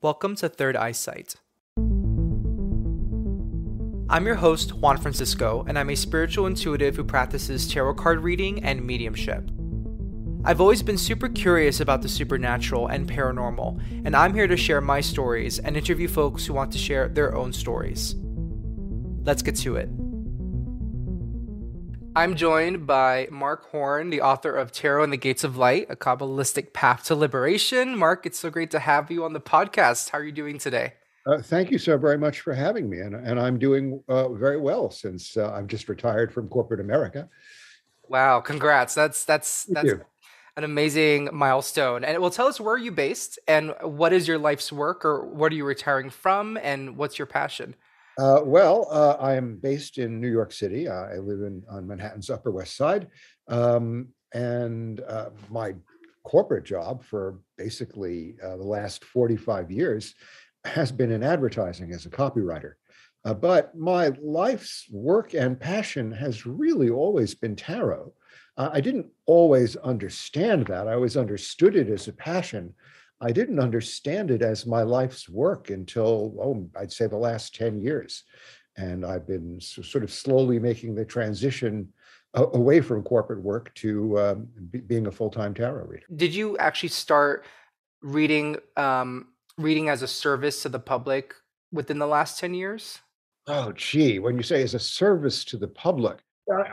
Welcome to Third Eye Sight. I'm your host, Juan Francisco, and I'm a spiritual intuitive who practices tarot card reading and mediumship. I've always been super curious about the supernatural and paranormal, and I'm here to share my stories and interview folks who want to share their own stories. Let's get to it. I'm joined by Mark Horn, the author of Tarot and the Gates of Light, a Kabbalistic path to liberation. Mark, it's so great to have you on the podcast. How are you doing today? Uh, thank you so very much for having me. And, and I'm doing uh, very well since uh, I've just retired from corporate America. Wow, congrats. That's that's Thank that's you. an amazing milestone. And well, tell us where are you based and what is your life's work or what are you retiring from and what's your passion? Uh, well, uh, I am based in New York City. Uh, I live in on Manhattan's Upper West Side, um, and uh, my corporate job for basically uh, the last 45 years has been in advertising as a copywriter. Uh, but my life's work and passion has really always been tarot. I didn't always understand that. I always understood it as a passion. I didn't understand it as my life's work until, oh, I'd say the last 10 years. And I've been sort of slowly making the transition away from corporate work to um, be- being a full time tarot reader. Did you actually start reading um, reading as a service to the public within the last 10 years? Oh, gee, when you say as a service to the public,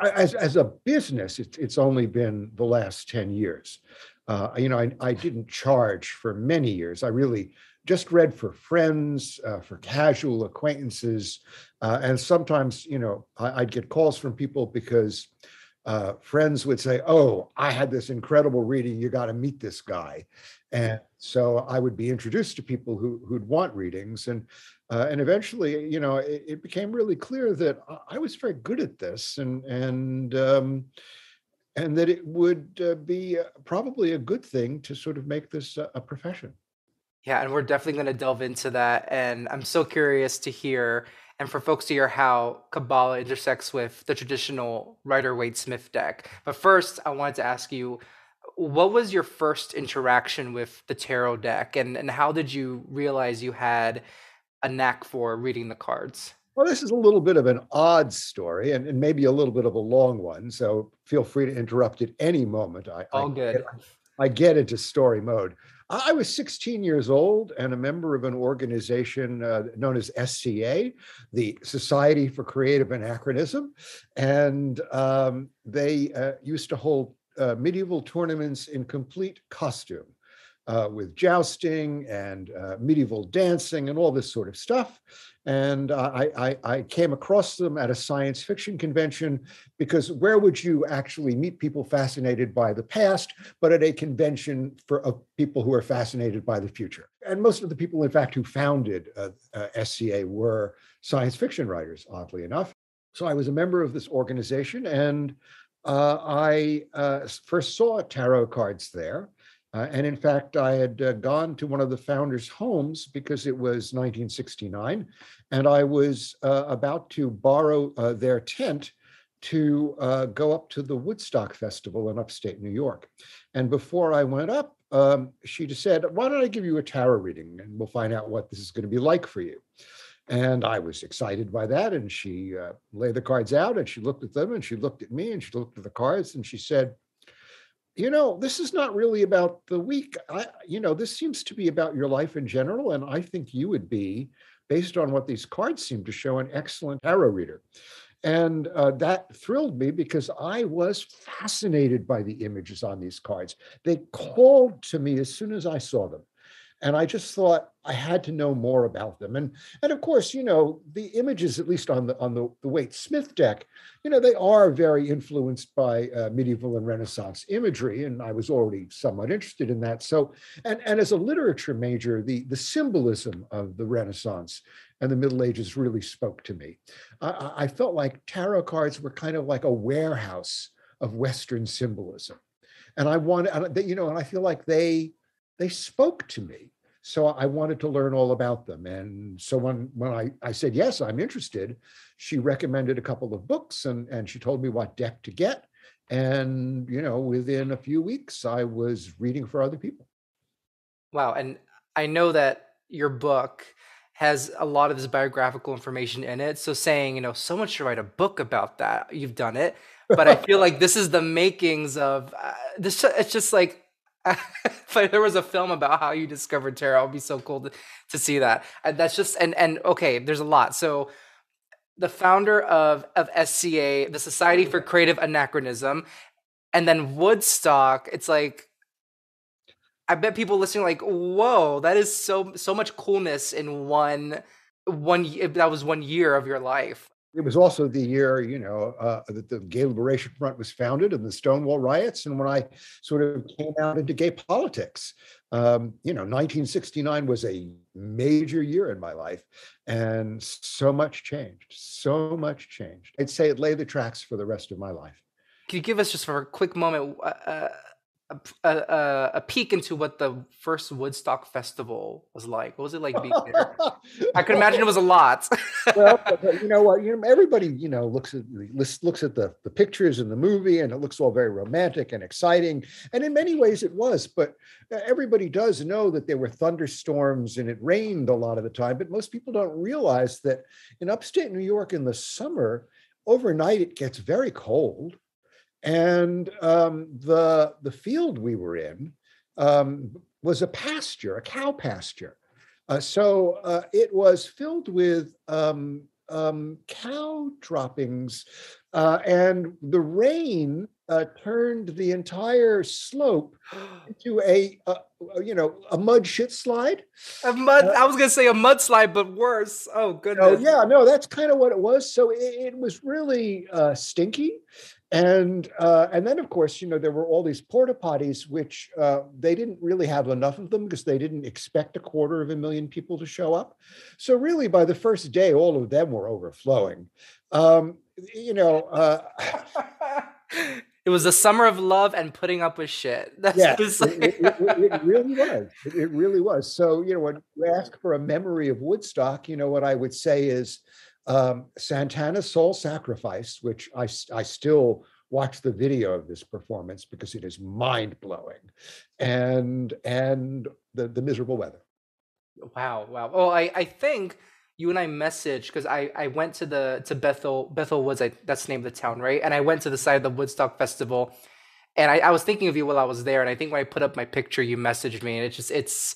as, as a business, it's, it's only been the last 10 years. Uh, you know, I, I didn't charge for many years. I really just read for friends, uh, for casual acquaintances. Uh, and sometimes, you know, I, I'd get calls from people because uh, friends would say, Oh, I had this incredible reading. You got to meet this guy. And so I would be introduced to people who, who'd want readings. And uh, and eventually, you know, it, it became really clear that I- I was very good at this, and and um, and that it would uh, be uh, probably a good thing to sort of make this a, profession. Yeah, and we're definitely going to delve into that. And I'm so curious to hear, and for folks to hear how Kabbalah intersects with the traditional Rider Waite Smith deck. But first, I wanted to ask you, what was your first interaction with the tarot deck, and and how did you realize you had a knack for reading the cards? Well, this is a little bit of an odd story, and, and maybe a little bit of a long one. So feel free to interrupt at any moment. I, I All good. I get into story mode. I I was 16 years old and a member of an organization uh, known as SCA, the Society for Creative Anachronism. And um, they uh, used to hold uh, medieval tournaments in complete costume. Uh, with jousting and uh, medieval dancing and all this sort of stuff. And uh, I, I, I came across them at a science fiction convention because where would you actually meet people fascinated by the past but at a convention for of people who are fascinated by the future? And most of the people in fact who founded uh, uh, sca were science fiction writers oddly enough. So i was a member of this organization and uh, i uh, first saw tarot cards there uh, and in fact, I had uh, gone to one of the founders' homes because it was 1969, and I was uh, about to borrow uh, their tent to uh, go up to the Woodstock Festival in upstate New York. And before I went up, um, she just said, Why don't I give you a tarot reading and we'll find out what this is going to be like for you? And I was excited by that. And she uh, laid the cards out and she looked at them and she looked at me and she looked at the cards and she said, you know, this is not really about the week. I, you know, this seems to be about your life in general. And I think you would be, based on what these cards seem to show, an excellent tarot reader. And uh, that thrilled me because I was fascinated by the images on these cards. They called to me as soon as I saw them. And I just thought I had to know more about them. And, and of course, you know, the images, at least on the on the, the Waite Smith deck, you know, they are very influenced by uh, medieval and Renaissance imagery. And I was already somewhat interested in that. So, and, and as a literature major, the, the symbolism of the Renaissance and the Middle Ages really spoke to me. I, I felt like tarot cards were kind of like a warehouse of Western symbolism. And I wanted, you know, and I feel like they they spoke to me. So I wanted to learn all about them. And so when when I, I said, yes, I'm interested, she recommended a couple of books and, and she told me what deck to get. And, you know, within a few weeks, I was reading for other people. Wow, and I know that your book has a lot of this biographical information in it. So saying, you know, someone should write a book about that. You've done it, but I feel like this is the makings of uh, this. It's just like if there was a film about how you discovered tarot, it'd be so cool to, to see that. And that's just and and okay, there's a lot. So the founder of of SCA, the Society for Creative Anachronism, and then Woodstock. It's like I bet people listening like, whoa, that is so so much coolness in one one that was one year of your life. It was also the year, you know, uh, that the Gay Liberation Front was founded and the Stonewall riots, and when I sort of came out into gay politics. Um, you know, 1969 was a major year in my life, and so much changed. So much changed. I'd say it laid the tracks for the rest of my life. Can you give us just for a quick moment uh, uh a, a, a, peek into what the first Woodstock festival was like. What was it like being there? I could imagine it was a lot. well, but, but you know what? You know, everybody you know looks at looks at the the pictures in the movie, and it looks all very romantic and exciting. And in many ways, it was. But uh, everybody does know that there were thunderstorms and it rained a lot of the time. But most people don't realize that in upstate New York in the summer, overnight it gets very cold and um, the, the field we were in um, was a pasture, a cow pasture. Uh, so uh, it was filled with um, um cow droppings, uh, and the rain uh, turned the entire slope into a, a, you know a mud shit slide. A mud. Uh, I was gonna say a mudslide, but worse. Oh goodness. Oh yeah, no, that's kind of what it was. So it, it was really uh, stinky, and uh, and then of course you know there were all these porta potties which uh, they didn't really have enough of them because they didn't expect a quarter of a million people to show up so really by the first day all of them were overflowing um, you know uh, it was the summer of love and putting up with shit That's yeah, it, it, it, it, really was it, really was so you know when you ask for a memory of woodstock you know what i would say is um, Santana's Soul Sacrifice, which I, I still watch the video of this performance because it is mind blowing, and and the the miserable weather. Wow, wow. Well, I I think you and I messaged because I I went to the to Bethel Bethel Woods. I, that's the name of the town, right? And I went to the side of the Woodstock Festival, and I, I was thinking of you while I was there. And I think when I put up my picture, you messaged me, and it's just it's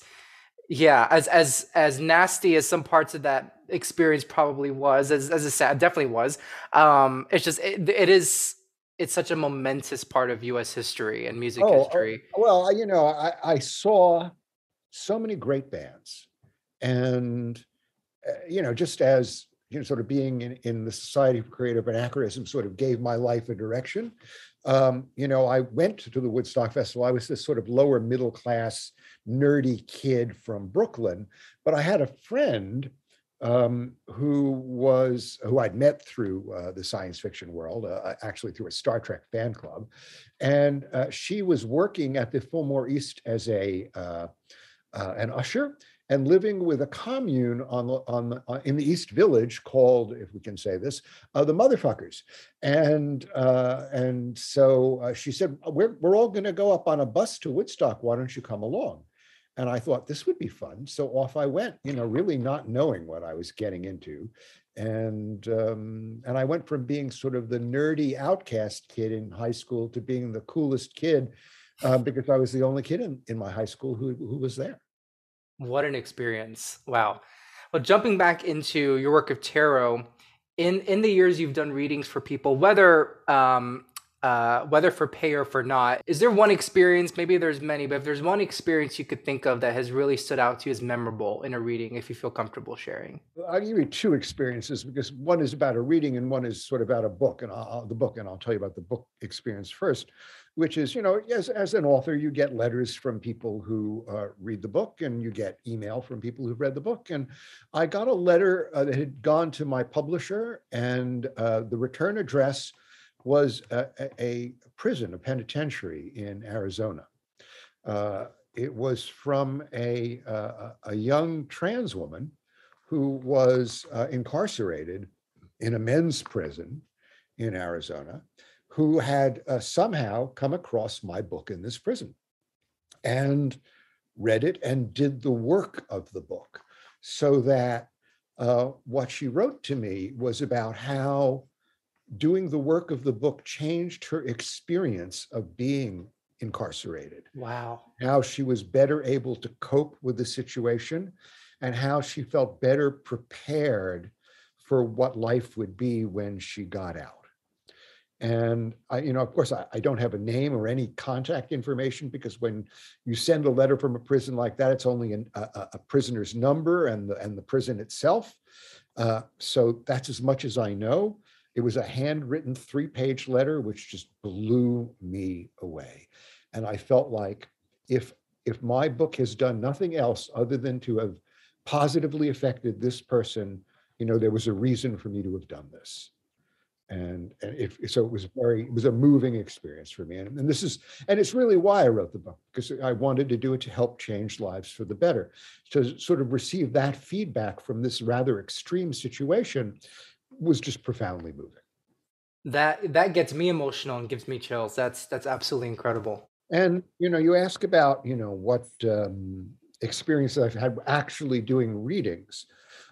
yeah, as as as nasty as some parts of that experience probably was, as as a sad definitely was. Um, it's just it, it is it's such a momentous part of U.S. history and music oh, history. well, you know, I, I saw so many great bands, and uh, you know, just as you know, sort of being in, in the Society for Creative Anachronism sort of gave my life a direction. Um, you know, I went to the Woodstock Festival. I was this sort of lower middle class nerdy kid from Brooklyn, but I had a friend um, who was who I'd met through uh, the science fiction world, uh, actually through a Star Trek fan club, and uh, she was working at the Fillmore East as a uh, uh, an usher and living with a commune on the, on the, uh, in the East Village called, if we can say this, the Motherfuckers, and and so she said, "We're we're all going to go up on a bus to Woodstock. Why don't you come along?" And I thought this would be fun. So off I went, you know, really not knowing what I was getting into. And um, and I went from being sort of the nerdy outcast kid in high school to being the coolest kid uh, because I was the only kid in, in my high school who, who was there. What an experience. Wow. Well, jumping back into your work of tarot, in in the years you've done readings for people, whether um, uh, whether for pay or for not. Is there one experience? Maybe there's many, but if there's one experience you could think of that has really stood out to you as memorable in a reading, if you feel comfortable sharing. I'll give you two experiences because one is about a reading and one is sort of about a book, and I'll, the book, and I'll tell you about the book experience first. Which is, you know, as, as an author, you get letters from people who uh, read the book, and you get email from people who've read the book. And I got a letter uh, that had gone to my publisher, and uh, the return address was a, a prison, a penitentiary in Arizona. Uh, it was from a, uh, a young trans woman who was uh, incarcerated in a men's prison in Arizona, who had uh, somehow come across my book in this prison and read it and did the work of the book. so that uh, what she wrote to me was about how doing the work of the book changed her experience of being incarcerated. Wow. How she was better able to cope with the situation and how she felt better prepared for what life would be when she got out. And I, you know, of course, I, I, don't have a name or any contact information because when you send a letter from a prison like that, it's only an, a, a, prisoner's number and the and the prison itself. Uh, so that's as much as I know. It was a handwritten three-page letter, which just blew me away, and I felt like if if my book has done nothing else other than to have positively affected this person, you know, there was a reason for me to have done this and and if so it was very it was a moving experience for me and, and this is and it's really why i wrote the book because i wanted to do it to help change lives for the better to sort of receive that feedback from this rather extreme situation was just profoundly moving. That that gets me emotional and gives me chills. That's that's absolutely incredible. And you know you ask about you know what um, experience i've had actually doing readings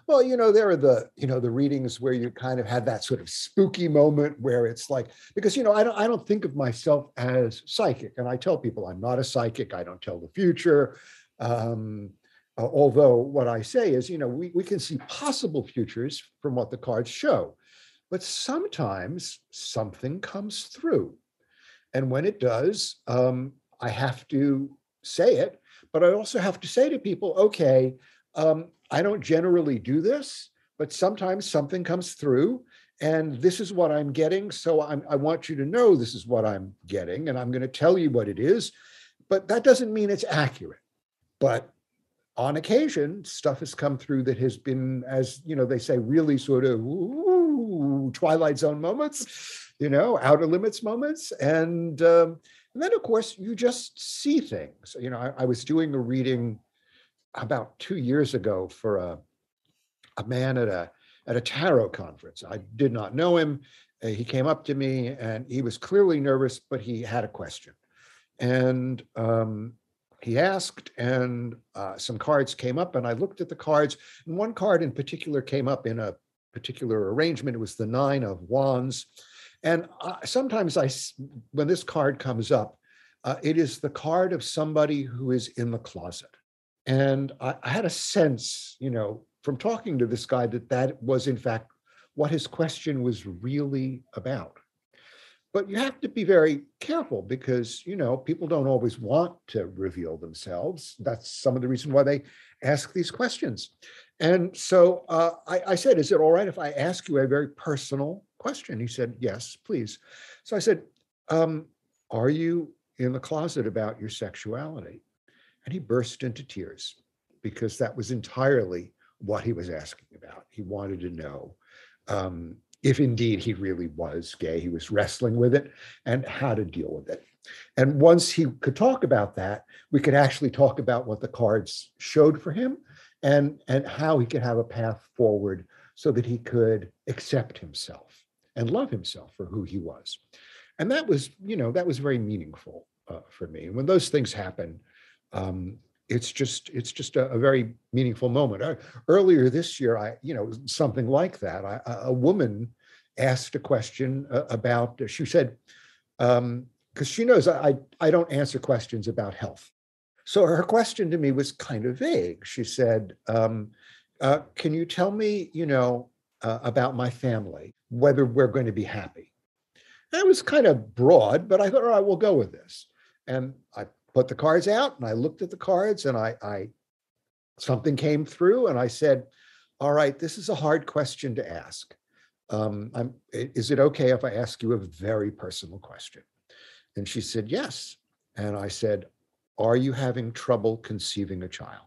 well, you know, there are the, you know, the readings where you kind of had that sort of spooky moment where it's like, because, you know, I don't, I don't think of myself as psychic. And I tell people I'm not a psychic. I don't tell the future. Um, uh, although what I say is, you know, we, we can see possible futures from what the cards show, but sometimes something comes through. And when it does, um, I have to say it, but I also have to say to people, okay, um, I don't generally do this, but sometimes something comes through and this is what I'm getting. So I'm, I want you to know this is what I'm getting, and I'm going to tell you what it is. But that doesn't mean it's accurate. But on occasion, stuff has come through that has been, as you know, they say, really sort of ooh, Twilight Zone moments, you know, outer limits moments, and um, and then of course you just see things. You know, I, I was doing a reading about two years ago for a, a man at a at a tarot conference. I did not know him. Uh, he came up to me and he was clearly nervous, but he had a question. And um, he asked, and uh, some cards came up, and I looked at the cards. And one card in particular came up in a particular arrangement. It was the Nine of Wands. And uh, sometimes I, when this card comes up, uh, it is the card of somebody who is in the closet. And I, I had a sense, you know, from talking to this guy that that was in fact what his question was really about. But you have to be very careful because, you know, people don't always want to reveal themselves. That's some of the reason why they ask these questions. And so uh, I, I, said, Is it all right if I ask you a very personal question? He said, Yes, please. So I said, um, Are you in the closet about your sexuality? And he burst into tears because that was entirely what he was asking about. He wanted to know um, if indeed he really was gay. He was wrestling with it and how to deal with it. And once he could talk about that, we could actually talk about what the cards showed for him and, and how he could have a path forward so that he could accept himself and love himself for who he was. And that was, you know, that was very meaningful uh, for me. And when those things happen, um, it's just it's just a, a very meaningful moment. Uh, earlier this year, I you know something like that. I, a woman asked a question uh, about. She said, because um, she knows I I don't answer questions about health. So her question to me was kind of vague. She said, um, uh, "Can you tell me, you know, uh, about my family, whether we're going to be happy?" That was kind of broad, but I thought, all right, we'll go with this. And I put the cards out and I looked at the cards and I, I something came through and I said, all right, this is a hard question to ask. Um, is it okay if I ask you a very personal question? And she said, yes. And I said, are you having trouble conceiving a child?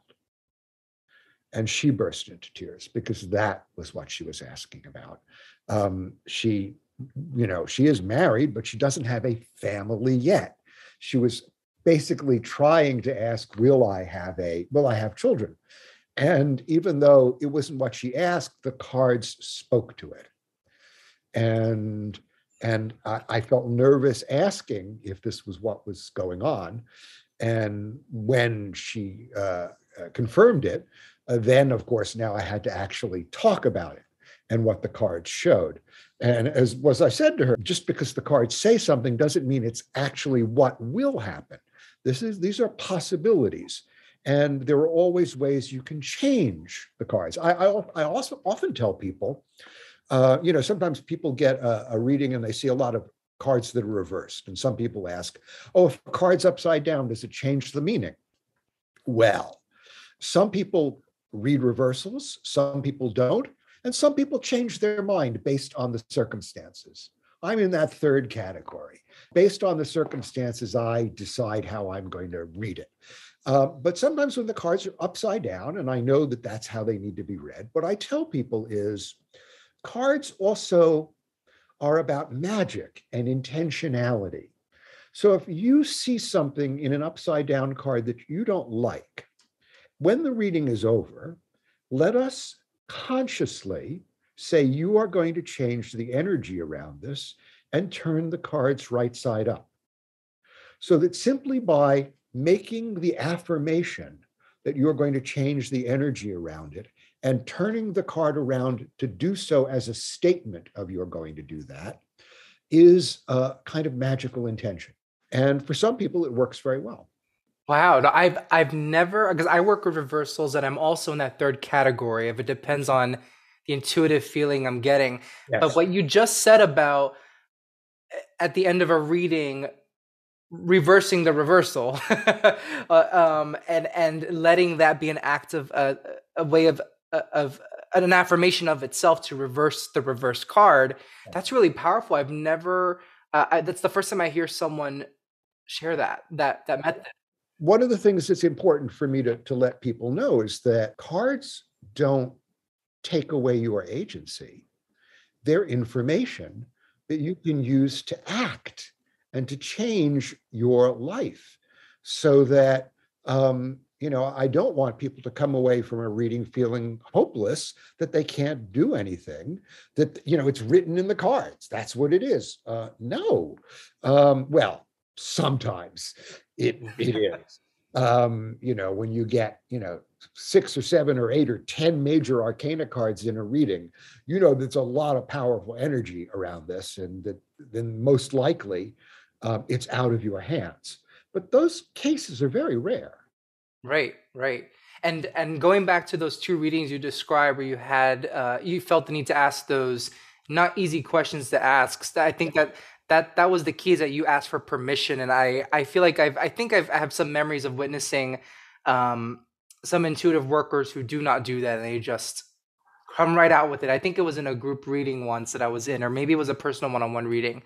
And she burst into tears because that was what she was asking about. Um, she, you know, she is married, but she doesn't have a family yet. She was basically trying to ask, will I have a, will I have children? And even though it wasn't what she asked, the cards spoke to it. And and I, I felt nervous asking if this was what was going on. And when she uh, uh, confirmed it, Uh, then, of course, now I had to actually talk about it and what the cards showed. And as was I said to her, just because the cards say something doesn't mean it's actually what will happen. This is these are possibilities. And there are always ways you can change the cards. I, I, I also often tell people, uh, you know, sometimes people get a, a reading and they see a lot of cards that are reversed. And some people ask, oh, if a card's upside down, does it change the meaning? Well, some people read reversals, some people don't, and some people change their mind based on the circumstances. I'm in that third category. Based on the circumstances, I decide how I'm going to read it. Uh, but sometimes when the cards are upside down, and I know that that's how they need to be read, what I tell people is cards also are about magic and intentionality. So if you see something in an upside down card that you don't like, when the reading is over, let us consciously say you are going to change the energy around this and turn the cards right side up. So that simply by making the affirmation that you're going to change the energy around it and turning the card around to do so as a statement of you're going to do that is a kind of magical intention. And for some people, it works very well. Wow, I've I've never because I work with reversals and I'm also in that third category if it depends on the intuitive feeling I'm getting. Yes. But what you just said about at the end of a reading reversing the reversal uh, um, and and letting that be an act of uh, a way of uh, of an affirmation of itself to reverse the reverse card that's really powerful i've never uh, I, that's the first time i hear someone share that that that method one of the things that's important for me to, to let people know is that cards don't take away your agency. They're information that you can use to act and to change your life so that um, you know i don't want people to come away from a reading feeling hopeless that they can't do anything that you know it's written in the cards. That's what it is. Uh, no. Um, well sometimes it it is um, you know when you get you know six or seven or eight or ten major arcana cards in a reading you know there's a lot of powerful energy around this and that then most likely um, it's out of your hands. But those cases are very rare. Right, right. And and going back to those two readings you described, where you had uh, you felt the need to ask those not easy questions to ask. I think that that that was the key is that you asked for permission, and I I feel like I've I think I've I have some memories of witnessing um, some intuitive workers who do not do that, and they just come right out with it. I think it was in a group reading once that I was in, or maybe it was a personal one-on-one reading,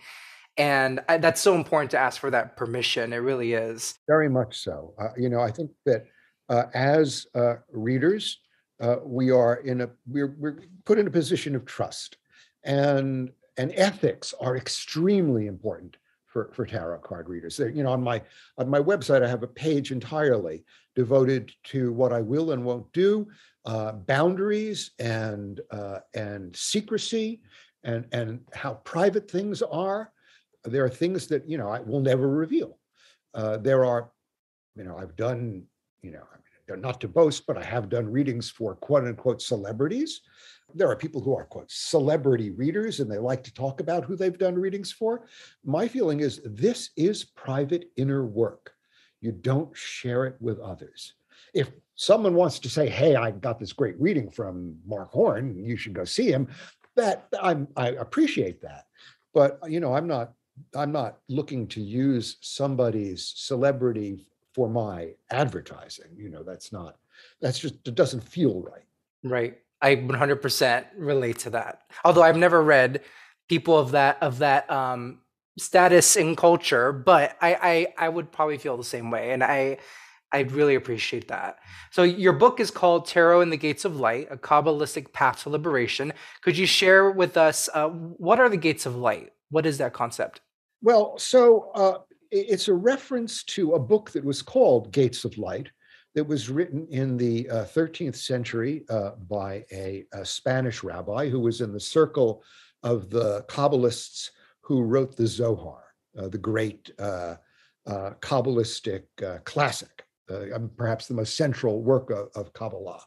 and I, that's so important to ask for that permission it really is very much so uh, you know i think that uh, as uh, readers uh, we are in a we're, we're put in a position of trust and and ethics are extremely important for, for tarot card readers you know on my on my website i have a page entirely devoted to what i will and won't do uh, boundaries and uh, and secrecy and and how private things are there are things that you know I will never reveal. Uh, there are, you know, I've done, you know, not to boast, but I have done readings for quote unquote celebrities. There are people who are quote celebrity readers and they like to talk about who they've done readings for. My feeling is this is private inner work. You don't share it with others. If someone wants to say, "Hey, I got this great reading from Mark Horn, you should go see him," that I'm, I appreciate that. But uh, you know, I'm not I'm not looking to use somebody's celebrity for my advertising. You know, that's not, that's just, it doesn't feel right. Right. I 100% relate to that. Although I've never read people of that, of that, um, status in culture, but I, I, I would probably feel the same way. And I, I really appreciate that. So your book is called Tarot and the Gates of Light, a Kabbalistic Path to Liberation. Could you share with us uh, what are the gates of light? What is that concept? Well, so uh, it's a reference to a book that was called Gates of Light that was written in the uh, 13th century uh, by a, a, Spanish rabbi who was in the circle of the Kabbalists who wrote the Zohar, uh, the great uh, uh, Kabbalistic classic, perhaps the most central work of, of Kabbalah.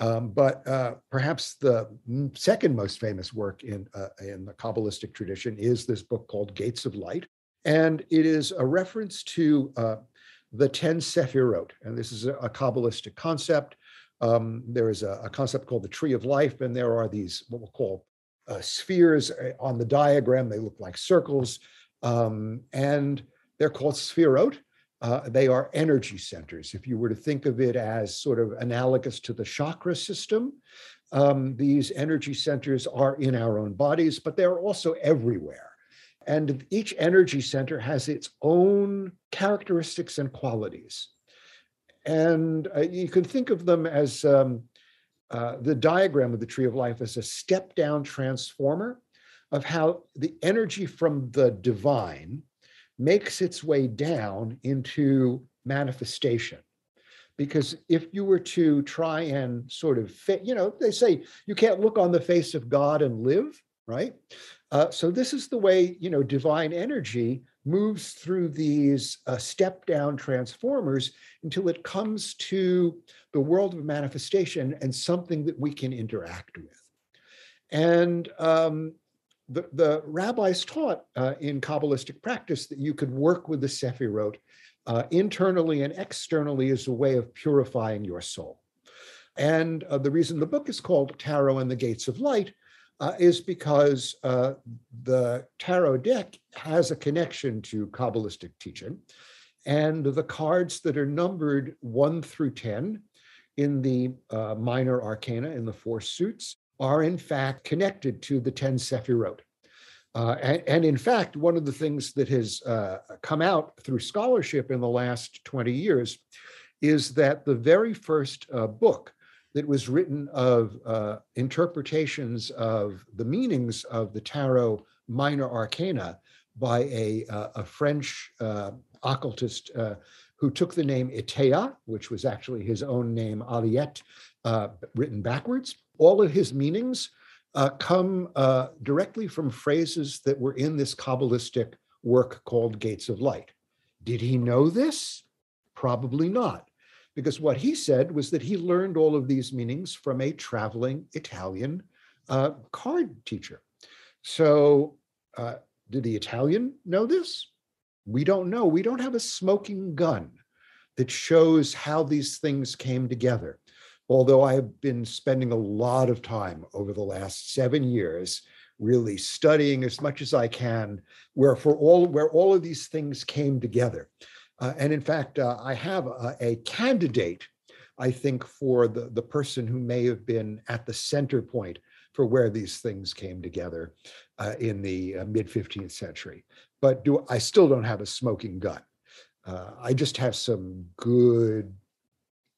Um, but uh, perhaps the second most famous work in, uh, in the Kabbalistic tradition is this book called Gates of Light. And it is a reference to uh, the 10 Sephirot. And this is a, a Kabbalistic concept. Um, there is a, a, concept called the Tree of Life, and there are these, what we'll call uh, spheres uh, on the diagram. They look like circles. Um, and they're called Sephirot. Uh, they are energy centers. If you were to think of it as sort of analogous to the chakra system, um, these energy centers are in our own bodies, but they're also everywhere. And each energy center has its own characteristics and qualities. And uh, you can think of them as um, uh, the diagram of the tree of life as a step down transformer of how the energy from the divine makes its way down into manifestation. Because if you were to try and sort of, fit, you know, they say you can't look on the face of God and live, right? Uh, so this is the way, you know, divine energy moves through these uh, step down transformers until it comes to the world of manifestation and something that we can interact with. And um, the, the rabbis taught uh, in Kabbalistic practice that you could work with the Sephirot uh, internally and externally as a way of purifying your soul. And uh, the reason the book is called Tarot and the Gates of Light uh, is because uh, the tarot deck has a connection to Kabbalistic teaching. And the cards that are numbered one through 10 in the uh, minor arcana, in the four suits, are in fact connected to the 10 Sephirot. Uh, and, and, in fact, one of the things that has uh, come out through scholarship in the last 20 years is that the very first uh, book that was written of uh, interpretations of the meanings of the tarot minor arcana by a, uh, a French uh, occultist who took the name Etteilla, which was actually his own name, Aliette, written backwards. All of his meanings uh, come uh, directly from phrases that were in this Kabbalistic work called Gates of Light. Did he know this? Probably not, because what he said was that he learned all of these meanings from a traveling Italian uh, card teacher. So, uh, did the Italian know this? We don't know. We don't have a smoking gun that shows how these things came together although I've been spending a lot of time over the last seven years really studying as much as I can where for all where all of these things came together. Uh, and in fact, uh, I have a, a, candidate, I think, for the, the person who may have been at the center point for where these things came together uh, in the uh, mid 15th century. But do I still don't have a smoking gun? Uh, I just have some good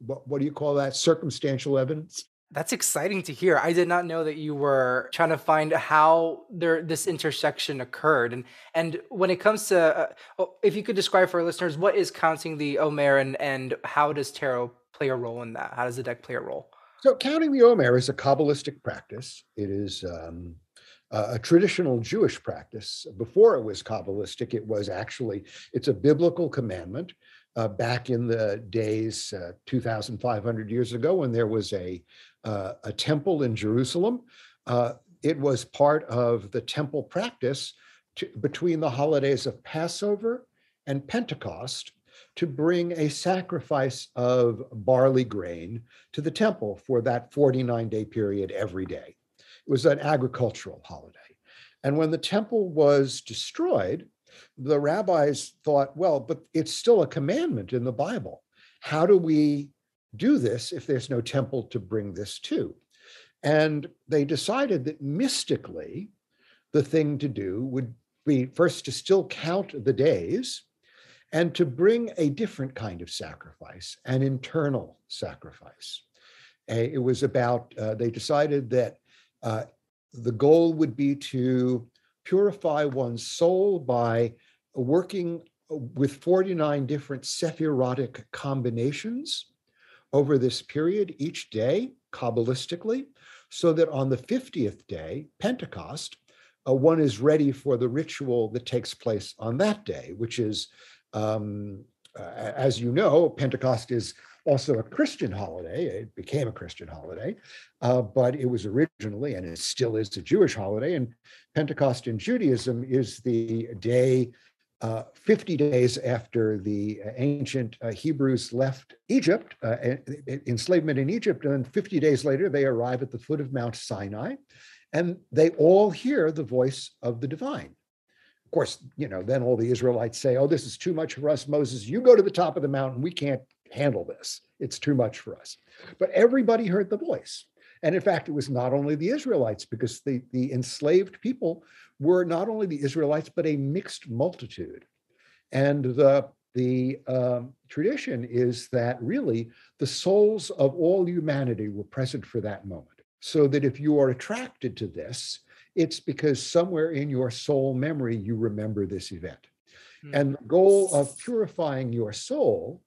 what, what do you call that? Circumstantial evidence. That's exciting to hear. I did not know that you were trying to find how there this intersection occurred. And and when it comes to, uh, oh, if you could describe for our listeners, what is counting the Omer and and how does tarot play a role in that? How does the deck play a role? So counting the Omer is a Kabbalistic practice. It is um, a traditional Jewish practice. Before it was Kabbalistic, it was actually it's a biblical commandment uh, back in the days uh, 2,500 years ago when there was a, uh, a temple in Jerusalem. Uh, it was part of the temple practice to, between the holidays of Passover and Pentecost to bring a sacrifice of barley grain to the temple for that 49 day period every day. It was an agricultural holiday. And when the temple was destroyed, the rabbis thought, well, but it's still a commandment in the Bible. How do we do this if there's no temple to bring this to? And they decided that mystically, the thing to do would be first to still count the days and to bring a different kind of sacrifice, an internal sacrifice. it was about, uh, they decided that uh, the goal would be to purify one's soul by working with 49 different Sephirotic combinations over this period each day, Kabbalistically, so that on the 50th day, Pentecost, uh, one is ready for the ritual that takes place on that day, which is, um, uh, as you know, Pentecost is also a Christian holiday. It became a Christian holiday, uh, but it was originally, and it still is, a Jewish holiday. And Pentecost in Judaism is the day uh, 50 days after the ancient uh, Hebrews left Egypt, uh, enslavement in Egypt, and 50 days later, they arrive at the foot of Mount Sinai, and they all hear the voice of the divine. Of course, you know, then all the Israelites say, Oh, this is too much for us, Moses. You go to the top of the mountain. We can't handle this. It's too much for us. But everybody heard the voice. And in fact, it was not only the Israelites, because the, the enslaved people were not only the Israelites, but a mixed multitude. And the, the um, tradition is that really the souls of all humanity were present for that moment. So that if you are attracted to this, it's because somewhere in your soul memory you remember this event. Mm-hmm. And the goal of purifying your soul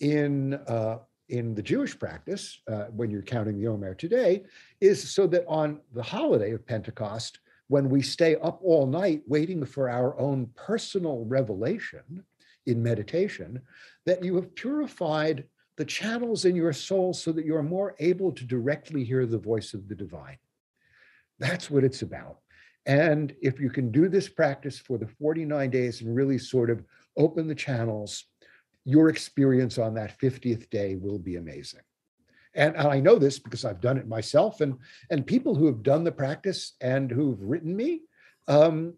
in uh, in the Jewish practice, uh, when you're counting the Omer today, is so that on the holiday of Pentecost, when we stay up all night waiting for our own personal revelation in meditation, that you have purified the channels in your soul so that you're more able to directly hear the voice of the divine. That's what it's about. And if you can do this practice for the 49 days and really sort of open the channels, your experience on that 50th day will be amazing. And, I know this because I've done it myself, and and people who have done the practice and who've written me um,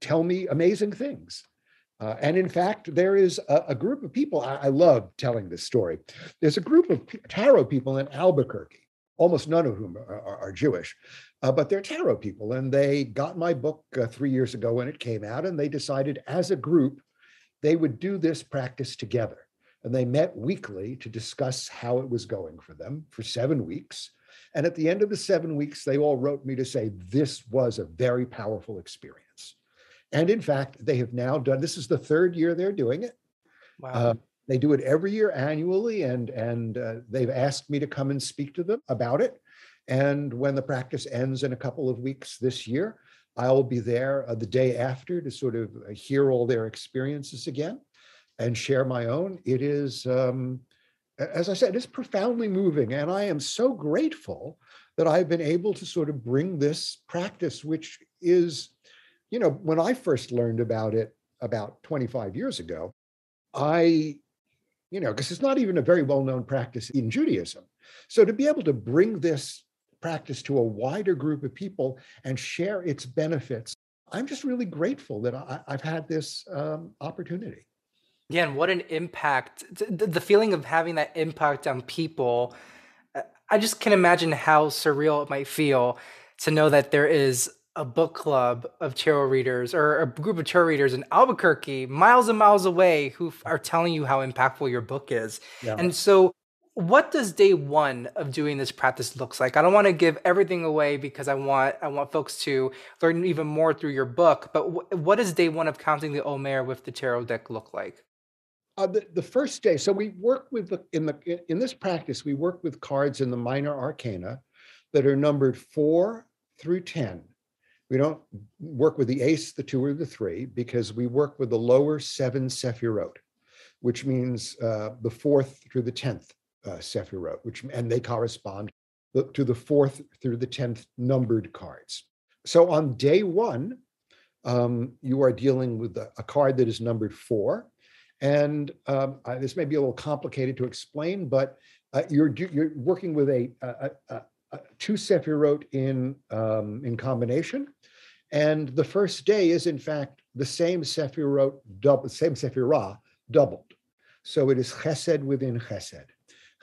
tell me amazing things. Uh, and in fact, there is a, a group of people. I, I, love telling this story. There's a group of tarot people in Albuquerque, almost none of whom are, are, are Jewish, uh, but they're tarot people. And they got my book uh, three years ago when it came out, and they decided as a group they would do this practice together. And they met weekly to discuss how it was going for them for seven weeks. And at the end of the seven weeks, they all wrote me to say this was a very powerful experience. And in fact, they have now done this is the third year they're doing it. Wow. Uh, they do it every year annually, and and uh, they've asked me to come and speak to them about it. And when the practice ends in a couple of weeks this year, I'll be there uh, the day after to sort of uh, hear all their experiences again and share my own. It is, um, as I said, it's profoundly moving. And I am so grateful that I've been able to sort of bring this practice, which is, you know, when I first learned about it about 25 years ago, I, you know, because it's not even a very well known practice in Judaism. So to be able to bring this practice to a wider group of people and share its benefits, I'm just really grateful that I, have had this um, opportunity. Yeah, and what an impact. The feeling of having that impact on people. Uh, I just can imagine how surreal it might feel to know that there is a book club of tarot readers or a group of tarot readers in Albuquerque, miles and miles away, who are telling you how impactful your book is. Yeah. And so, what does day one of doing this practice looks like? I don't want to give everything away because I want I want folks to learn even more through your book. But w- what does day one of counting the Omer with the tarot deck look like? Uh, the, the first day, so we work with the in the in this practice, we work with cards in the minor arcana that are numbered four through ten. We don't work with the ace, the two, or the three because we work with the lower seven sephirot, which means uh, the fourth through the tenth uh, sephirot, which and they correspond to the fourth through the tenth numbered cards. So on day one, um, you are dealing with a, card that is numbered four and um, uh, this may be a little complicated to explain, but uh, you're you're working with a, a, a, two sephirot in um, in combination, and the first day is in fact the same sephirot double same sephirah doubled. So it is chesed within chesed.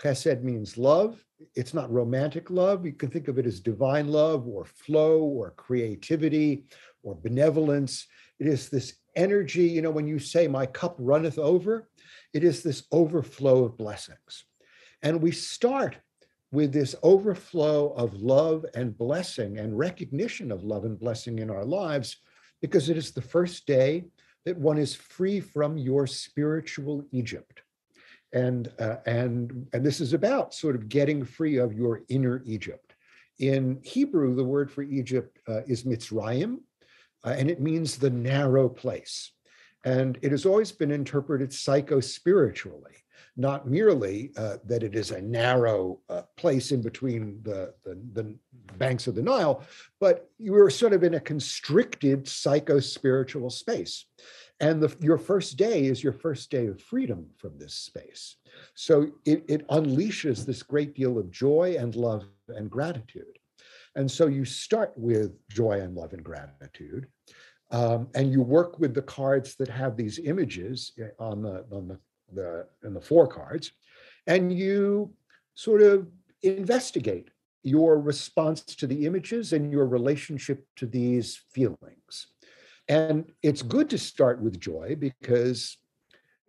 Chesed means love. It's not romantic love. You can think of it as divine love or flow or creativity or benevolence. It is this energy, you know, when you say, My cup runneth over, it is this overflow of blessings. And we start with this overflow of love and blessing and recognition of love and blessing in our lives because it is the first day that one is free from your spiritual Egypt. And, uh, and, and this is about sort of getting free of your inner Egypt. In Hebrew, the word for Egypt uh, is Mitzrayim, uh, and it means the narrow place. And it has always been interpreted psycho spiritually. not merely uh, that it is a narrow uh, place in between the, the, the, banks of the Nile, but you are sort of in a constricted psycho-spiritual space. And the, your first day is your first day of freedom from this space. So it, it unleashes this great deal of joy and love and gratitude. And so you start with joy and love and gratitude. Um, and you work with the cards that have these images eh, on the on the, the in the four cards, and you sort of investigate your response to the images and your relationship to these feelings. And it's good to start with joy because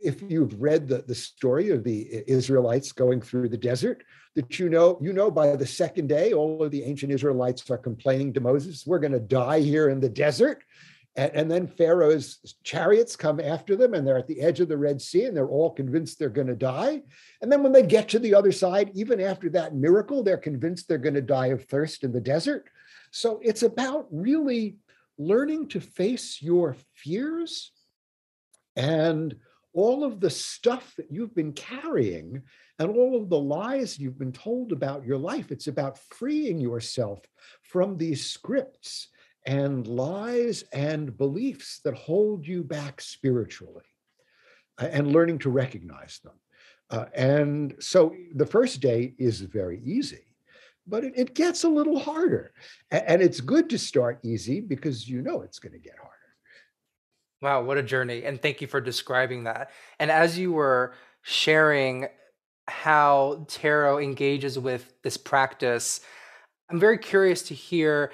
if you've read the, the story of the Israelites going through the desert, that you know, you know by the second day, all of the ancient Israelites are complaining to Moses, we're going to die here in the desert. And, and, then Pharaoh's chariots come after them, and they're at the edge of the Red Sea, and they're all convinced they're going to die. And then when they get to the other side, even after that miracle, they're convinced they're going to die of thirst in the desert. So it's about really learning to face your fears and all of the stuff that you've been carrying and all of the lies you've been told about your life. It's about freeing yourself from these scripts and lies and beliefs that hold you back spiritually and learning to recognize them. Uh, and so the first day is very easy, but it, it gets a little harder. And, and it's good to start easy because you know it's going to get harder. Wow, what a journey. And thank you for describing that. And as you were sharing how tarot engages with this practice, I'm very curious to hear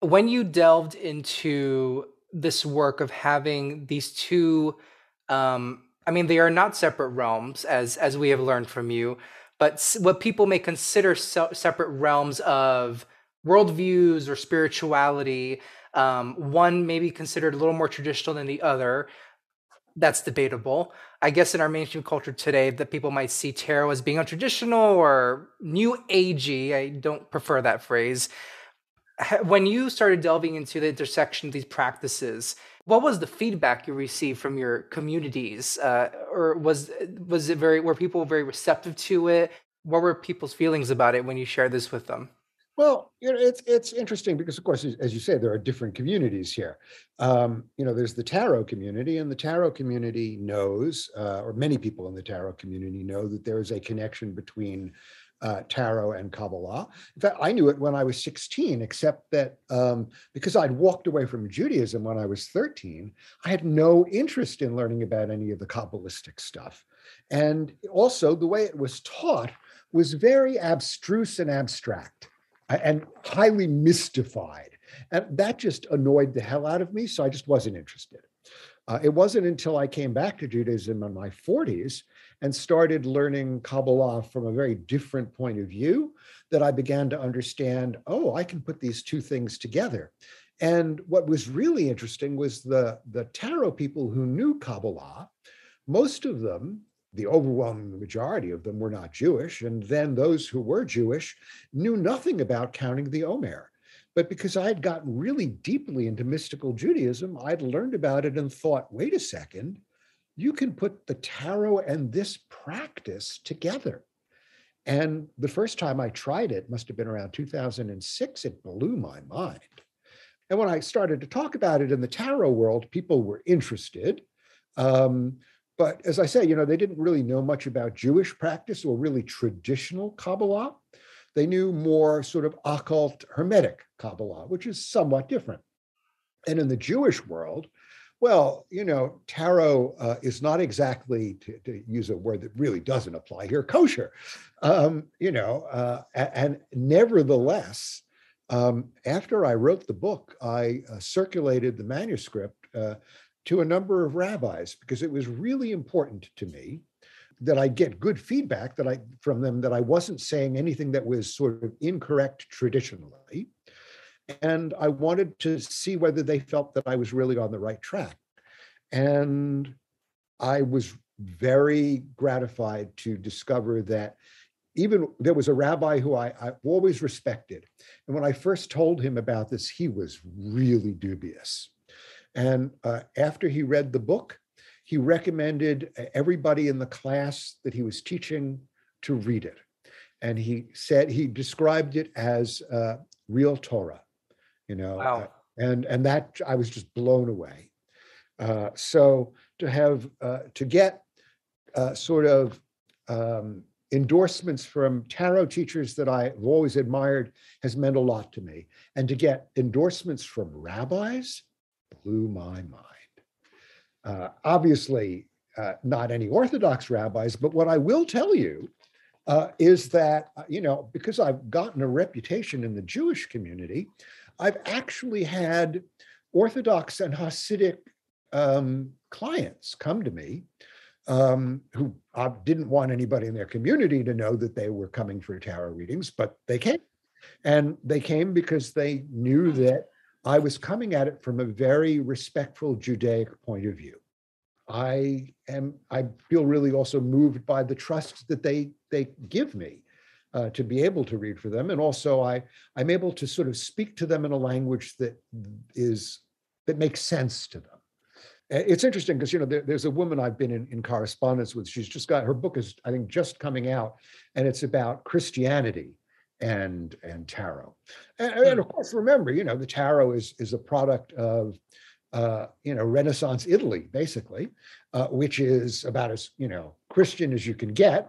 when you delved into this work of having these two um, i mean they are not separate realms as as we have learned from you but what people may consider so separate realms of worldviews or spirituality um, one may be considered a little more traditional than the other. That's debatable. I guess in our mainstream culture today that people might see tarot as being untraditional or new agey i don't prefer that phrase. When you started delving into the intersection of these practices, what was the feedback you received from your communities, uh, or was was it very were people very receptive to it? What were people's feelings about it when you shared this with them? Well, you know, it's it's interesting because, of course, as you say, there are different communities here. Um, you know, there's the tarot community, and the tarot community knows, uh, or many people in the tarot community know that there is a connection between uh, tarot and Kabbalah. In fact, I knew it when I was 16, except that um, because I'd walked away from Judaism when I was 13, I had no interest in learning about any of the Kabbalistic stuff. And also, the way it was taught was very abstruse and abstract and highly mystified. And that just annoyed the hell out of me. So I just wasn't interested. Uh, it wasn't until I came back to Judaism in my 40s and started learning Kabbalah from a very different point of view that I began to understand oh, I can put these two things together. And what was really interesting was the, the tarot people who knew Kabbalah, most of them, the overwhelming majority of them were not Jewish. And then those who were Jewish knew nothing about counting the Omer. But because I had gotten really deeply into mystical Judaism, I'd learned about it and thought, wait a second, you can put the tarot and this practice together. And the first time I tried it must have been around 2006. It blew my mind. And when I started to talk about it in the tarot world, people were interested. Um, but as I say, you know, they didn't really know much about Jewish practice or really traditional Kabbalah. They knew more sort of occult Hermetic Kabbalah, which is somewhat different. And in the Jewish world, well, you know, tarot uh, is not exactly, to, to, use a word that really doesn't apply here, kosher. Um, you know, uh, and nevertheless, um, after I wrote the book, I uh, circulated the manuscript uh, to a number of rabbis because it was really important to me that I get good feedback that I from them that I wasn't saying anything that was sort of incorrect traditionally. And I wanted to see whether they felt that I was really on the right track. And I was very gratified to discover that even there was a rabbi who I, I always respected. And when I first told him about this, he was really dubious. And uh, after he read the book, he recommended everybody in the class that he was teaching to read it. And he said, he described it as uh, real Torah, you know. Wow. Uh, and, and that I was just blown away. Uh, so to have, uh, to get uh, sort of um, endorsements from tarot teachers that I've always admired has meant a lot to me. And to get endorsements from rabbis blew my mind. Uh, obviously, uh, not any Orthodox rabbis, but what I will tell you uh, is that, you know, because I've gotten a reputation in the Jewish community, I've actually had Orthodox and Hasidic um, clients come to me um, who uh, didn't want anybody in their community to know that they were coming for tarot readings, but they came. And they came because they knew that I was coming at it from a very respectful Judaic point of view. I am, I feel really also moved by the trust that they they give me uh, to be able to read for them. And also I, I'm able to sort of speak to them in a language that is, that makes sense to them. It's interesting because you know there, there's a woman I've been in, in correspondence with. She's just got her book is I think just coming out, and it's about Christianity and and tarot. And, and of course, remember, you know, the tarot is is a product of uh, you know Renaissance Italy, basically, uh, which is about as you know Christian as you can get.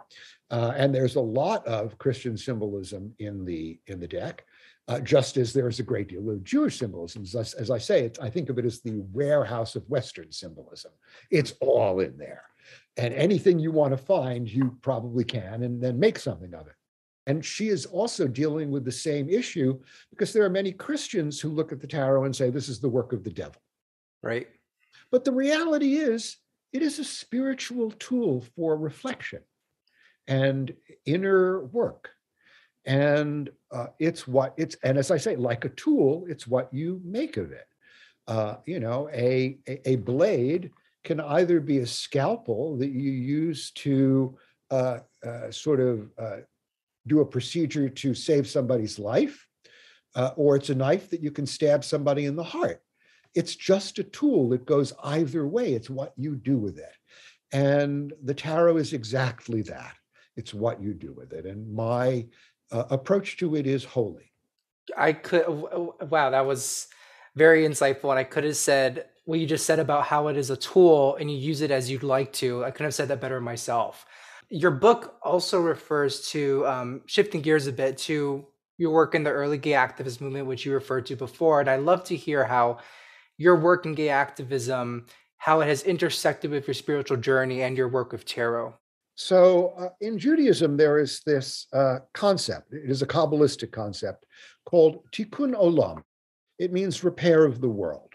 Uh, and there's a lot of Christian symbolism in the in the deck uh, just as there is a great deal of Jewish symbolism. As, as I say, I think of it as the warehouse of Western symbolism. It's all in there. And anything you want to find, you probably can, and then make something of it. And she is also dealing with the same issue because there are many Christians who look at the tarot and say, this is the work of the devil. Right. But the reality is, it is a spiritual tool for reflection and inner work. And uh, it's what it's and as i say like a tool it's what you make of it. Uh, you know a, a, a blade can either be a scalpel that you use to uh, uh sort of uh, do a procedure to save somebody's life uh, or it's a knife that you can stab somebody in the heart it's just a tool that goes either way it's what you do with it and the tarot is exactly that it's what you do with it and my uh, approach to it is holy. I could, wow, that was very insightful. And I could have said what you just said about how it is a tool and you use it as you'd like to. I couldn't have said that better myself. Your book also refers to um, shifting gears a bit to your work in the early gay activist movement, which you referred to before. And I'd love to hear how your work in gay activism, how it has intersected with your spiritual journey and your work with tarot. So uh, in Judaism, there is this uh, concept. It is a Kabbalistic concept called tikkun olam. It means repair of the world.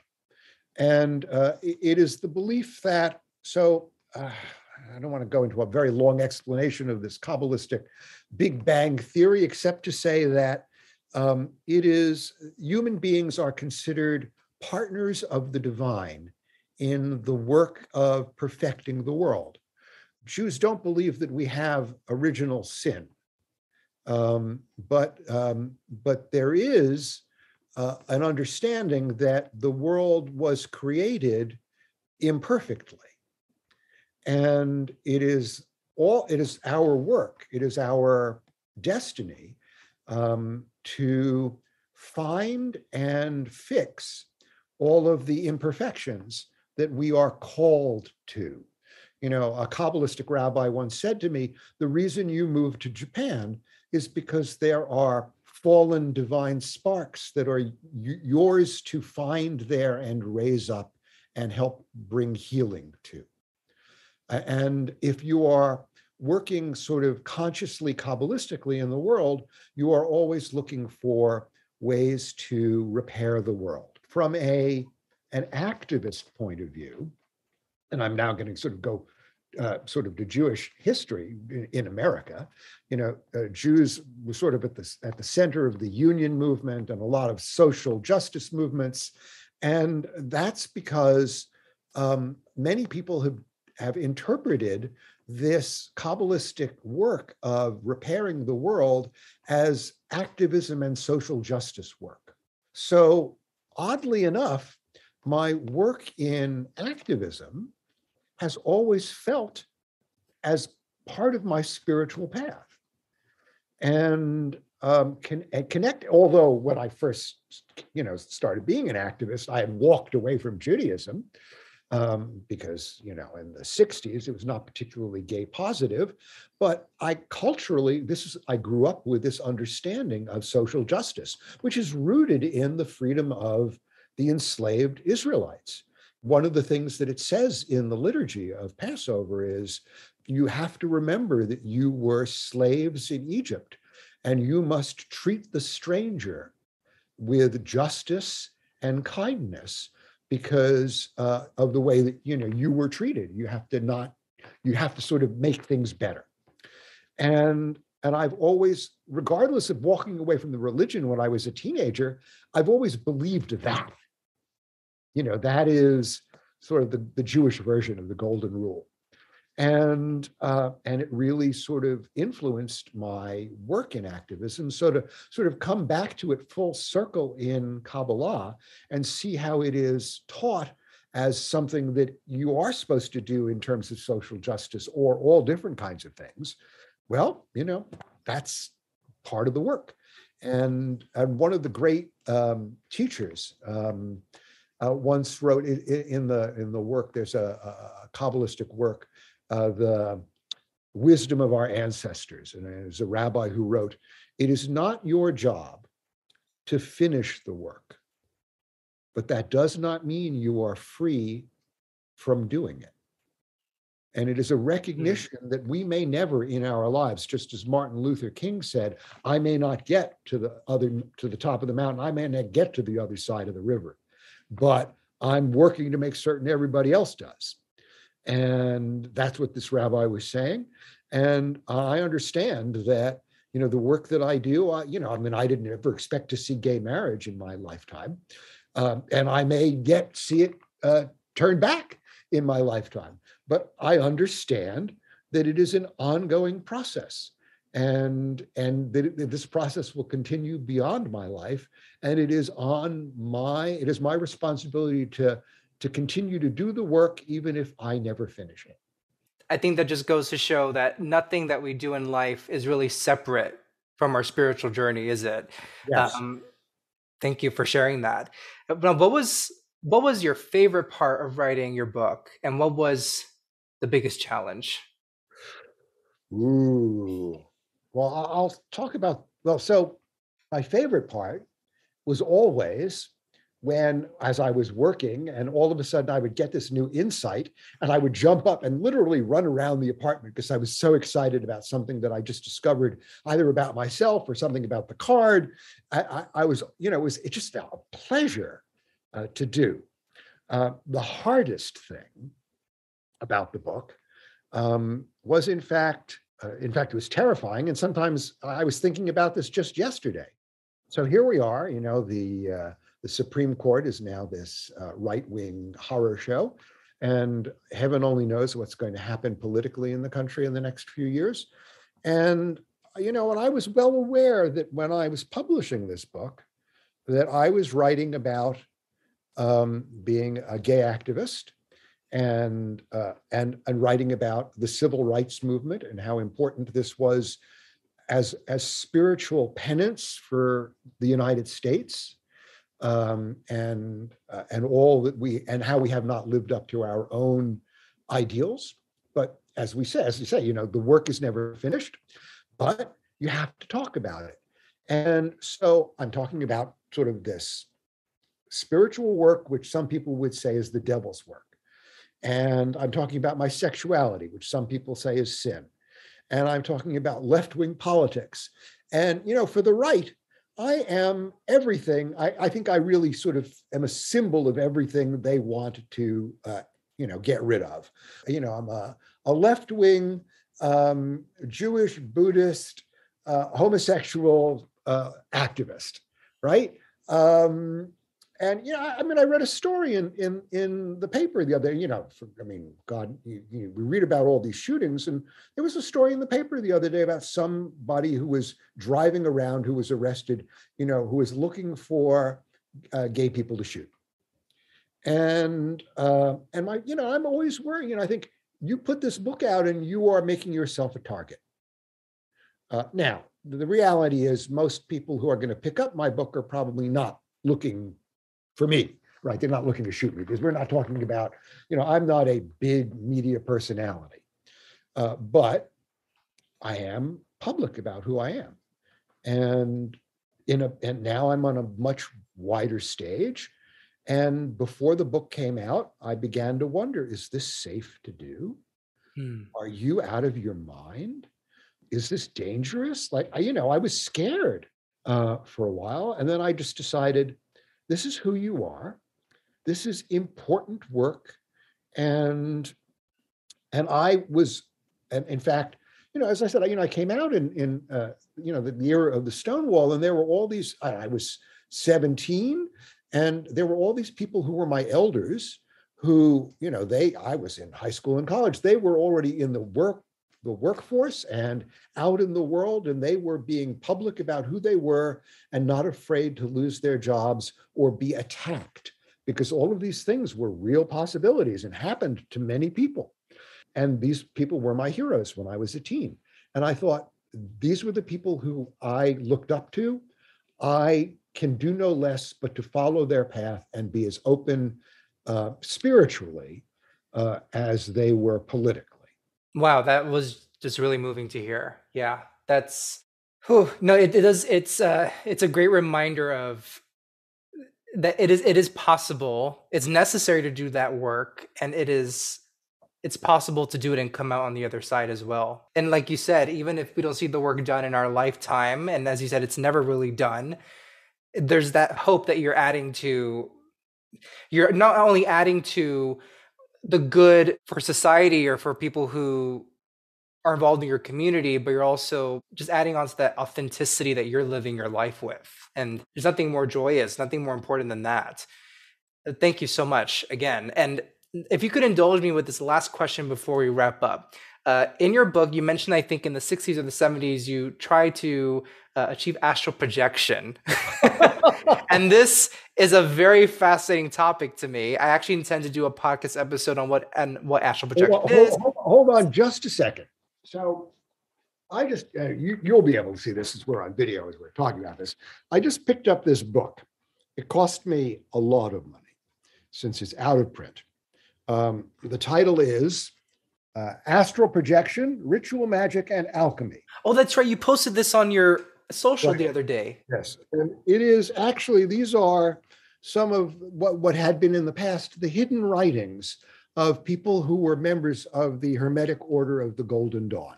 And uh, it is the belief that, so uh, I don't want to go into a very long explanation of this Kabbalistic Big Bang theory, except to say that um, it is human beings are considered partners of the divine in the work of perfecting the world. Jews don't believe that we have original sin, um, but um, but there is uh, an understanding that the world was created imperfectly, and it is all it is our work, it is our destiny um, to find and fix all of the imperfections that we are called to. You know, a Kabbalistic rabbi once said to me, the reason you moved to Japan is because there are fallen divine sparks that are yours to find there and raise up and help bring healing to. And if you are working sort of consciously Kabbalistically in the world, you are always looking for ways to repair the world. From a an activist point of view, and I'm now going to sort of go uh, sort of to Jewish history in, in America. You know, uh, Jews were sort of at the at the center of the union movement and a lot of social justice movements, and that's because um, many people have have interpreted this Kabbalistic work of repairing the world as activism and social justice work. So, oddly enough, my work in activism has always felt as part of my spiritual path. And um, can connect. Although when I first, you know, started being an activist, I had walked away from Judaism um, because you know in the 60s it was not particularly gay positive but i culturally this is i grew up with this understanding of social justice which is rooted in the freedom of the enslaved israelites. One of the things that it says in the liturgy of passover is you have to remember that you were slaves in egypt and you must treat the stranger with justice and kindness because uh, of the way that you know you were treated. You have to not, you have to sort of make things better. And and I've always, regardless of walking away from the religion when I was a teenager, I've always believed that. You know, that is sort of the, the Jewish version of the golden rule and uh, and it really sort of influenced my work in activism. So to sort of come back to it full circle in Kabbalah and see how it is taught as something that you are supposed to do in terms of social justice or all different kinds of things, well, you know, that's part of the work. And and one of the great um, teachers. Um, uh, once wrote in, the in the work. There's a, a kabbalistic work uh, the wisdom of our ancestors. And there's a rabbi who wrote, It is not your job to finish the work, but that does not mean you are free from doing it. And it is a hmm. recognition that we may never in our lives, just as Martin Luther King said, I may not get to the other to the top of the mountain, I may not get to the other side of the river, but I'm working to make certain everybody else does. And that's what this rabbi was saying. And I understand that, you know, the work that I do, I, you know, I mean, I didn't ever expect to see gay marriage in my lifetime. Um, and I may yet see it uh, back in my lifetime. But I understand that it is an ongoing process and and that this process will continue beyond my life and it is on my it is my responsibility to to continue to do the work even if I never finish it. I think that just goes to show that nothing that we do in life is really separate from our spiritual journey, is it? Yes. Um, thank you for sharing that. But what was what was your favorite part of writing your book, and what was the biggest challenge? Ooh, well, I'll talk about well. So, my favorite part was always when as I was working and all of a sudden I would get this new insight and I would jump up and literally run around the apartment because I was so excited about something that I just discovered either about myself or something about the card. I, I, I was, you know, it was it just a pleasure uh, to do. Uh, the hardest thing about the book um, was in fact, uh, in fact, it was terrifying. And sometimes I was thinking about this just yesterday. So here we are, you know, the uh, the Supreme Court is now this uh, right wing horror show. And heaven only knows what's going to happen politically in the country in the next few years. And, you know, and I was well aware that when I was publishing this book, that I was writing about um, being a gay activist and uh, and and writing about the civil rights movement and how important this was as as spiritual penance for the United States um, and uh, and all that we and how we have not lived up to our own ideals. But as we say, as you say, you know, the work is never finished, but you have to talk about it. And so I'm talking about sort of this spiritual work, which some people would say is the devil's work. And I'm talking about my sexuality, which some people say is sin. And I'm talking about left wing politics. And, you know, for the right, I am everything. I, I, think I really sort of am a symbol of everything they want to, uh, you know, get rid of. You know, I'm a, a left wing um, Jewish, Buddhist, uh, homosexual uh, activist, right? Um, and you know, I mean, I read a story in in in the paper the other, you know, for, I mean, God, you, you, we read about all these shootings, and there was a story in the paper the other day about somebody who was driving around who was arrested, you know, who was looking for uh, gay people to shoot, and uh, and my you know I'm always worrying. You know, I think you put this book out and you are making yourself a target. Uh, now, the reality is most people who are going to pick up my book are probably not looking for me, right? They're not looking to shoot me because we're not talking about, you know, I'm not a big media personality, uh, but I am public about who I am, and in a and now I'm on a much wider stage. And before the book came out, I began to wonder: Is this safe to do? Hmm. Are you out of your mind? Is this dangerous? Like, I, you know, I was scared uh, for a while. And then I just decided this is who you are. This is important work. And and I was, and in fact, you know, as I said, you know, I came out in in uh, you know the year of the Stonewall, and there were all these. I, I was 17, and there were all these people who were my elders who, you know, they, I was in high school and college, they were already in the work, the workforce and out in the world, and they were being public about who they were and not afraid to lose their jobs or be attacked because all of these things were real possibilities and happened to many people. And these people were my heroes when I was a teen. And I thought, these were the people who I looked up to. I can do no less but to follow their path and be as open uh, spiritually uh, as they were politically. Wow, that was just really moving to hear. Yeah, that's whew, no, it, it is. It's uh, it's a great reminder of that it is it is possible. It's necessary to do that work, and it is it's possible to do it and come out on the other side as well. And like you said, even if we don't see the work done in our lifetime, and as you said, it's never really done, there's that hope that you're adding to you're not only adding to the good for society or for people who are involved in your community, but you're also just adding on to that authenticity that you're living your life with. And there's nothing more joyous, nothing more important than that. Uh, thank you so much again. And if you could indulge me with this last question before we wrap up. Uh, in your book, you mentioned, I think, in the 60s or the 70s, you try to uh, achieve astral projection. and this is a very fascinating topic to me. I actually intend to do a podcast episode on what and what astral projection hold is. Hold, hold, on just a second. So I just uh, you you'll be able to see this as we're on video as we're talking about this. I just picked up this book. It cost me a lot of money since it's out of print. Um, the title is uh, Astral Projection, Ritual Magic, and Alchemy. Oh, that's right. You posted this on your social right. the other day. Yes. And it is actually, these are some of what, what had been in the past the hidden writings of people who were members of the Hermetic Order of the Golden Dawn.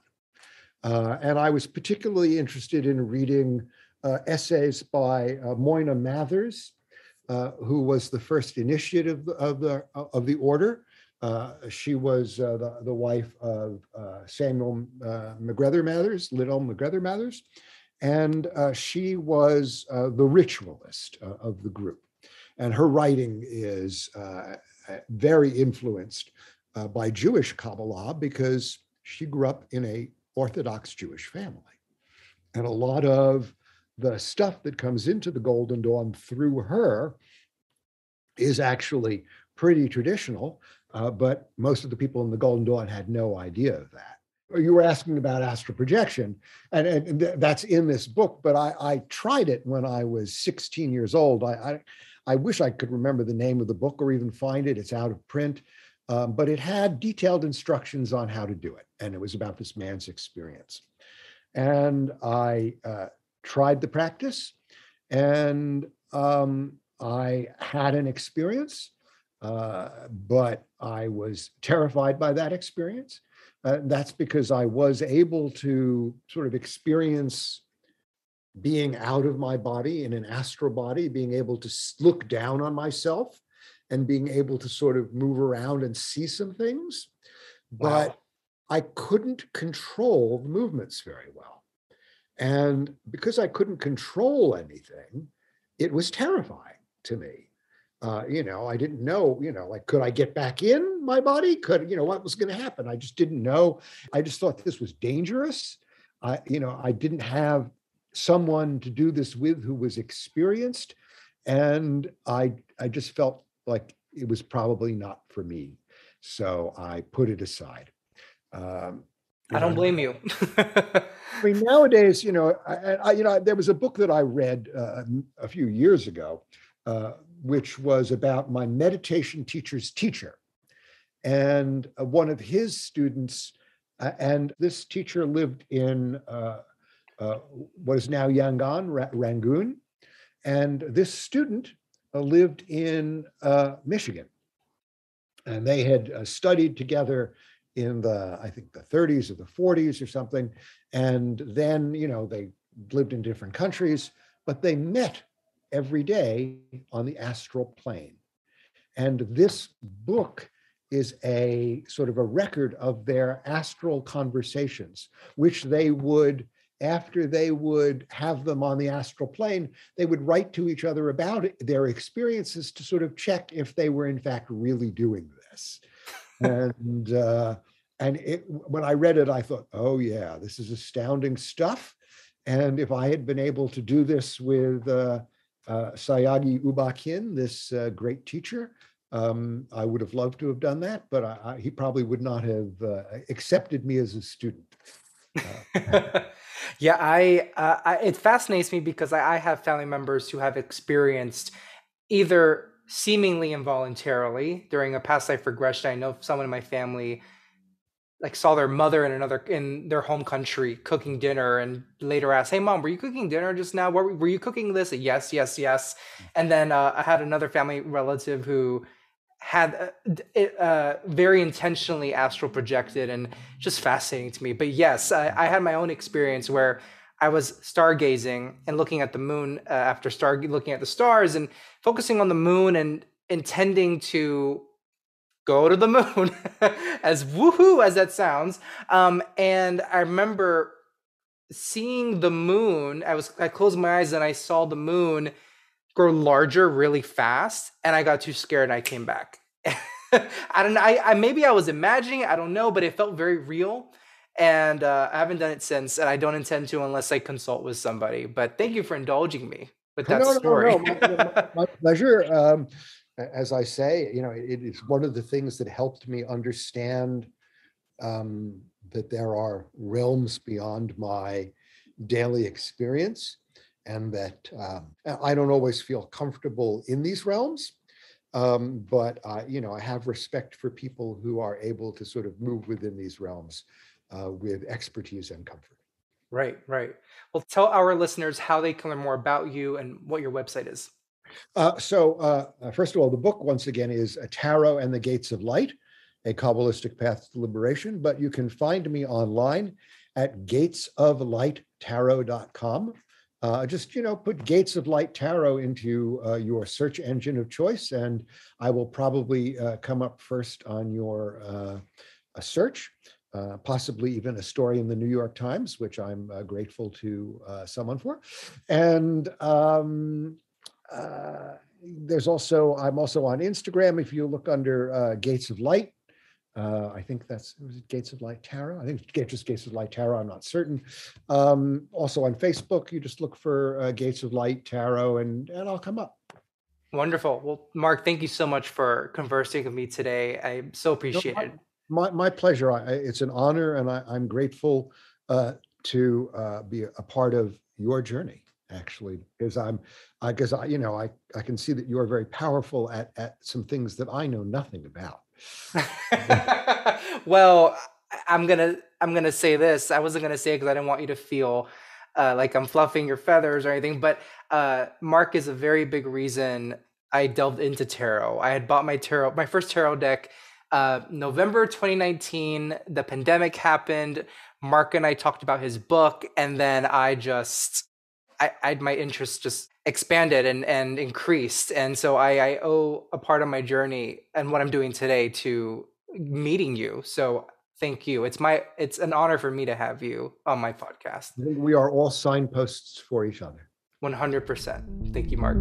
Uh, and I was particularly interested in reading uh, essays by uh, Moina Mathers, uh, who was the first initiate of the, of the, of the order. Uh, she was uh, the, the wife of Samuel MacGregor Mathers, Liddell MacGregor Mathers, and uh, she was uh, the ritualist uh, of the group. And her writing is uh, uh, very influenced uh, by Jewish Kabbalah because she grew up in a Orthodox Jewish family. And a lot of the stuff that comes into the Golden Dawn through her is actually pretty traditional, but most of the people in the Golden Dawn had no idea of that you were asking about astral projection, and, and that's in this book. But I, I, tried it when I was 16 years old. I, I, I, wish I could remember the name of the book or even find it. It's out of print, um, but it had detailed instructions on how to do it, and it was about this man's experience. And I uh, tried the practice, and um, I had an experience, uh, but I was terrified by that experience uh, that's because I was able to sort of experience being out of my body in an astral body, being able to look down on myself and being able to sort of move around and see some things. But wow. I couldn't control the movements very well. And because I couldn't control anything, it was terrifying to me uh, you know, I didn't know, you know, like, could I get back in my body? Could, you know, what was going to happen? I just didn't know. I just thought this was dangerous. I, you know, I didn't have someone to do this with who was experienced. And I, I just felt like it was probably not for me. So I put it aside. Um, I don't blame you. I mean, nowadays, you know, I, I, you know, there was a book that I read uh, a few years ago, uh, which was about my meditation teacher's teacher, and uh, one of his students, uh, and this teacher lived in uh, uh, what is now Yangon, Ra- Rangoon, and this student lived in Michigan, and they had studied together in the i think the 30s or the 40s or something. And then you know they lived in different countries but they met every day on the astral plane and this book is a sort of a record of their astral conversations which they would after they would have them on the astral plane they would write to each other about it, their experiences to sort of check if they were in fact really doing this and uh, and it, when I read it, I thought, oh yeah, this is astounding stuff. And if I had been able to do this with uh, uh, Sayagyi U Ba Khin, this uh, great teacher, um, I would have loved to have done that, but I, I, he probably would not have uh, accepted me as a student. Uh, yeah, I, uh, I, it fascinates me because I, I have family members who have experienced either seemingly involuntarily during a past life regression. I know someone in my family like saw their mother in another in their home country cooking dinner and later asked hey mom were you cooking dinner just now? Were, were you cooking this? Yes yes yes. And then uh, i had another family relative who had uh, uh, very intentionally astral projected and just fascinating to me. But yes I, I, had my own experience where i was stargazing and looking at the moon uh, after star looking at the stars and focusing on the moon and intending to go to the moon as woohoo as that sounds. Um, and i remember seeing the moon i was i closed my eyes and i saw the moon grow larger really fast and i got too scared and i came back. I don't know I, I, maybe i was imagining it. i don't know but it felt very real. And uh, i haven't done it since and i don't intend to unless i consult with somebody but thank you for indulging me with that no, story no, no, my, my, pleasure. Um, as I say, you know, it is one of the things that helped me understand um, that there are realms beyond my daily experience, and that um, I don't always feel comfortable in these realms. Um, but uh, you know, I have respect for people who are able to sort of move within these realms uh, with expertise and comfort. Right, right. Well, tell our listeners how they can learn more about you and what your website is. Uh, so, uh, uh, first of all, the book, once again, is a Tarot and the Gates of Light, a Kabbalistic path to liberation. But you can find me online at gatesoflighttarot.com. Uh, just, you know, put Gates of Light Tarot into uh, your search engine of choice, and I will probably uh, come up first on your search. Uh, possibly even a story in the New York Times, which I'm uh, grateful to uh, someone for. And um, uh, there's also, I'm also on Instagram. If you look under uh, Gates of Light, uh, I think that's was it Gates of Light Tarot. I think it's just Gates of Light Tarot. I'm not certain. Um, also on Facebook, you just look for uh, Gates of Light Tarot, and and I'll come up. Wonderful. Well, Mark, thank you so much for conversing with me today. I so appreciate no, it. My, my pleasure. I, it's an honor, and I, am grateful uh, to uh, be a part of your journey actually, because I'm, I guess I, you know, I, I can see that you are very powerful at, at some things that I know nothing about. well, I'm gonna, I'm gonna say this. I wasn't gonna say it because I didn't want you to feel uh, like I'm fluffing your feathers or anything. But uh, Mark is a very big reason I delved into tarot. I had bought my tarot, my first tarot deck, uh, November 2019. The pandemic happened. Mark and I talked about his book, and then I just I, I my interest just expanded and and increased, and so I, I owe a part of my journey and what I'm doing today to meeting you. So thank you. It's my it's an honor for me to have you on my podcast. We are all signposts for each other. 100%. Thank you, Mark.